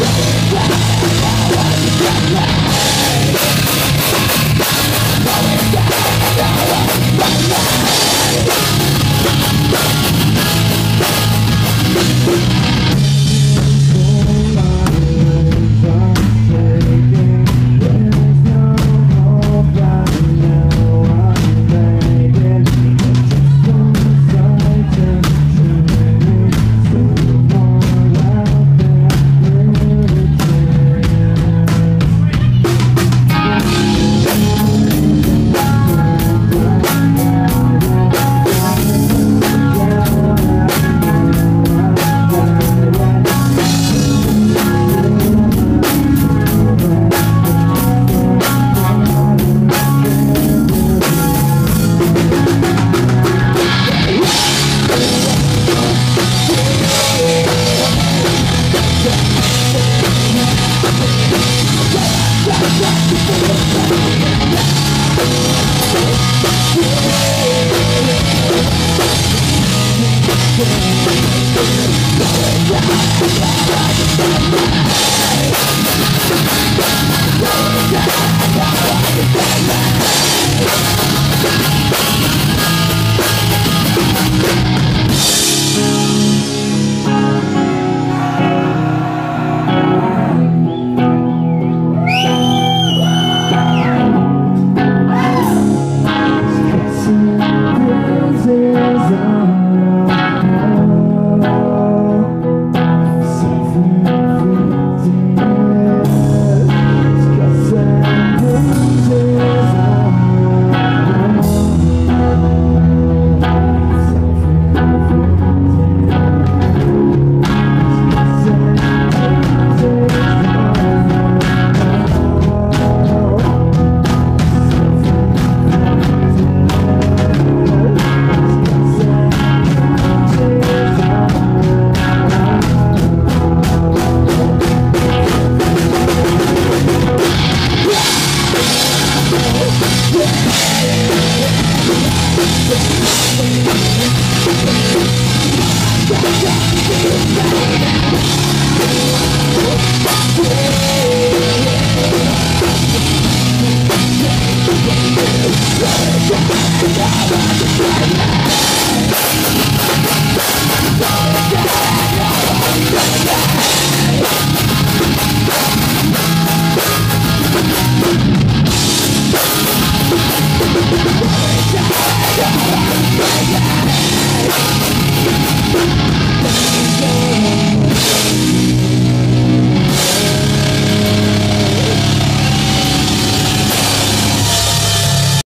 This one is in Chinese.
Yeah! We'll